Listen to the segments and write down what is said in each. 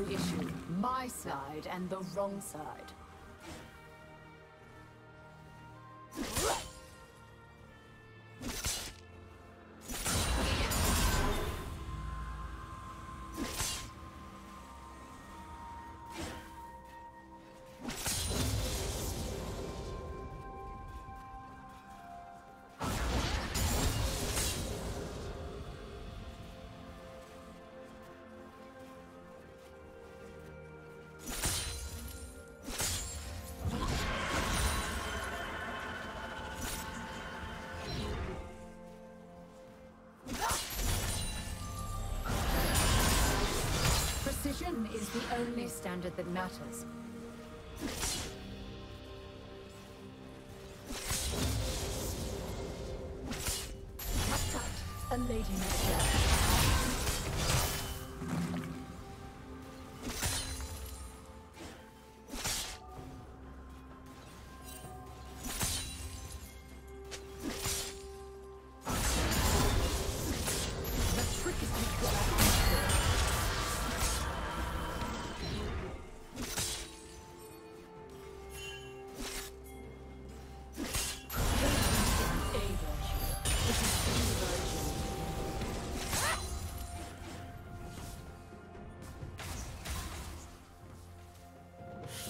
every issue. My side and the wrong side. Is the only standard that matters.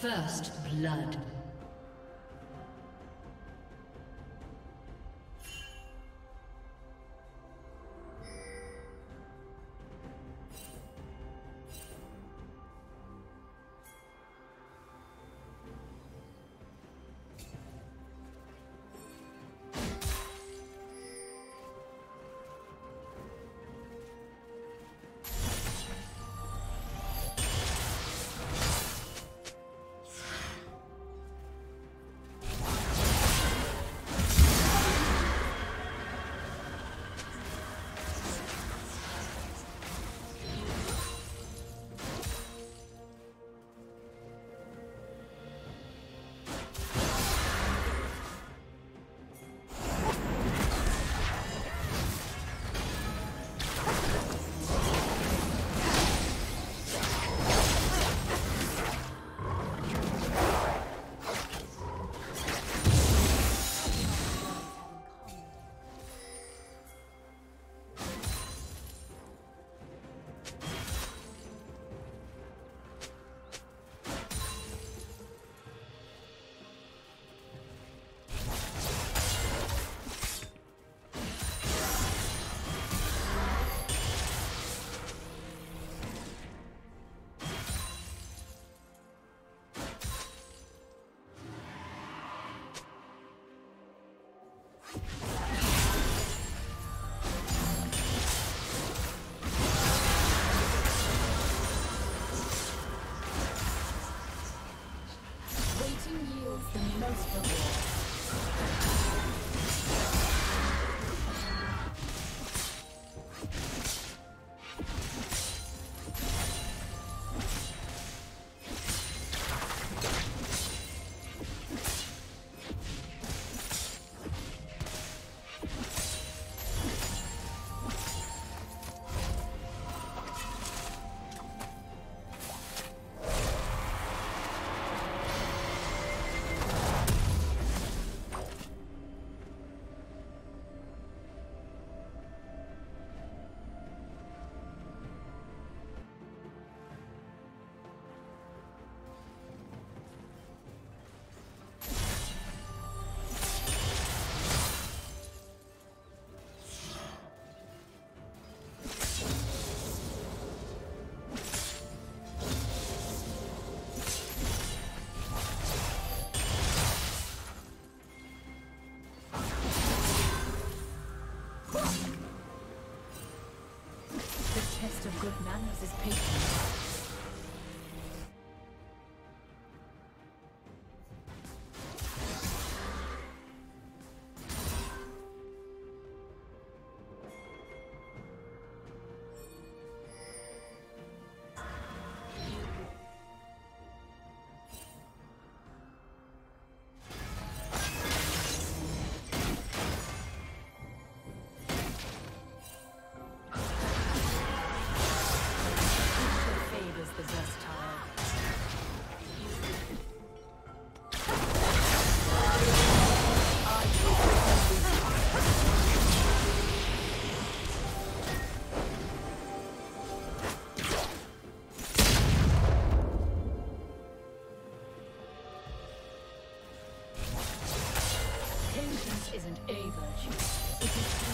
First blood. Is patience. And Ava. a it is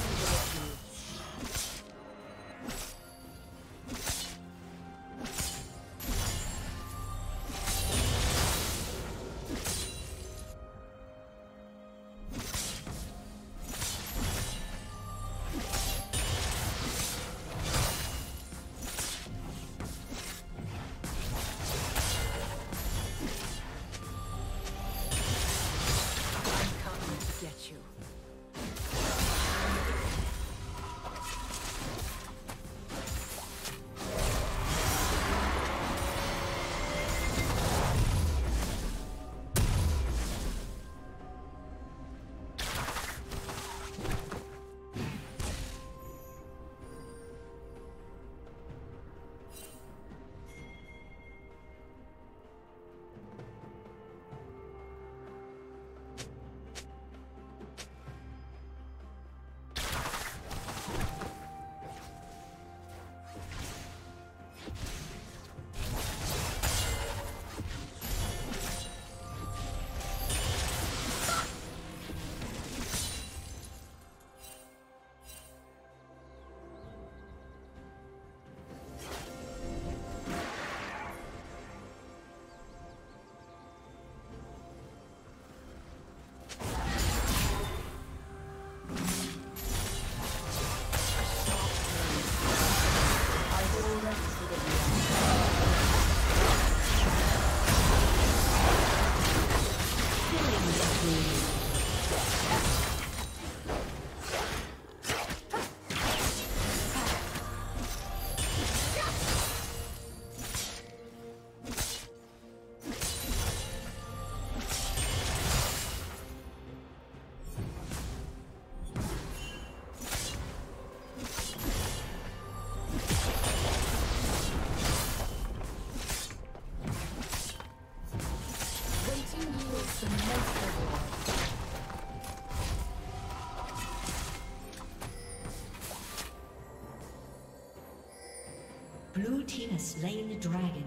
team has slain the dragon.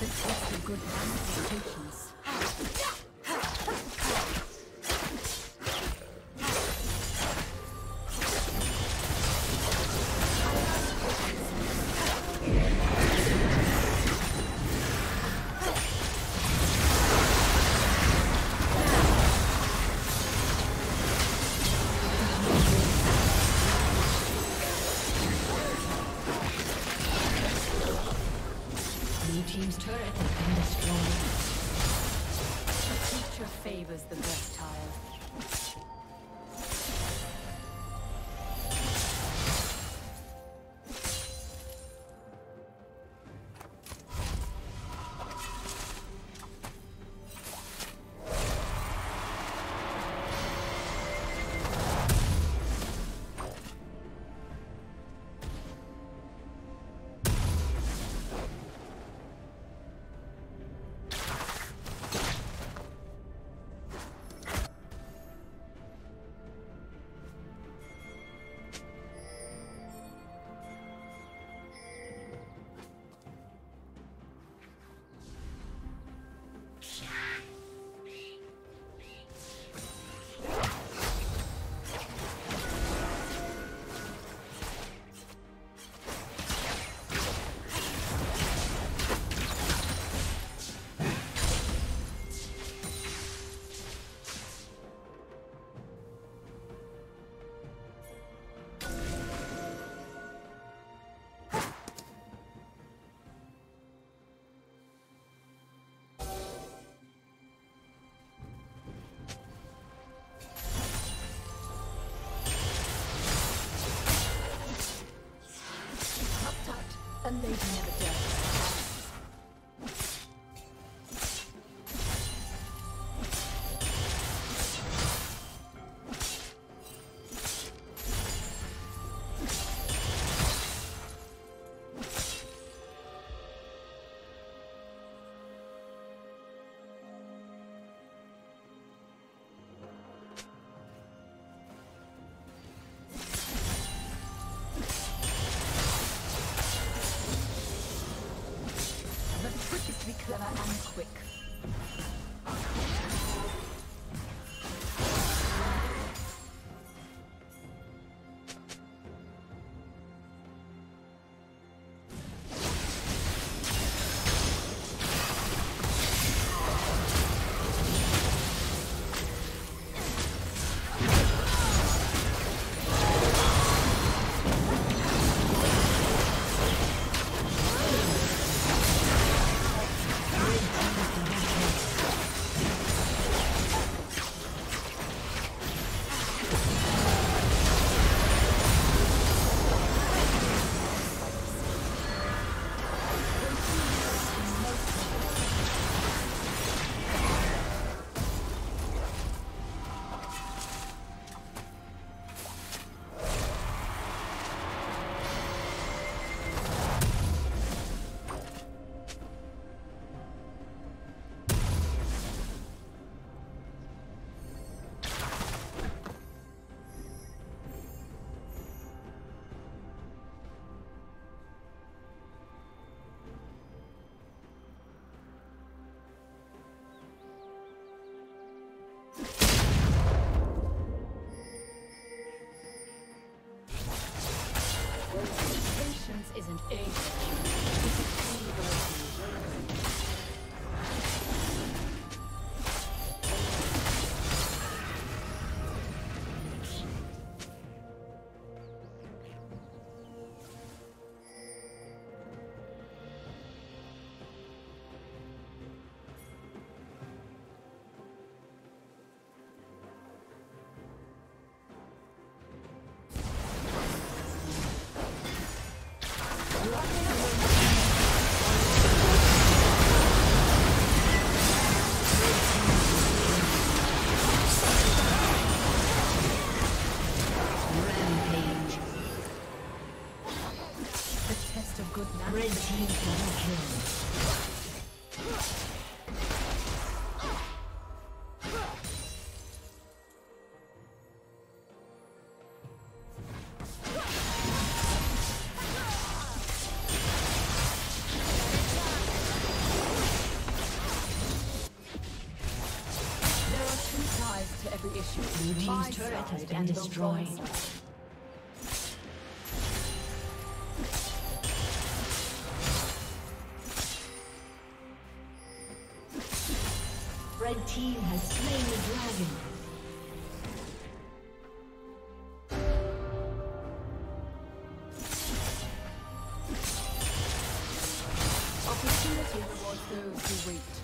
The test of good is patience. Team's turret has been destroyed. Favors the versatile. Blue team's turret has been destroyed. Red team has slain the dragon. Opportunity rewards those who wait.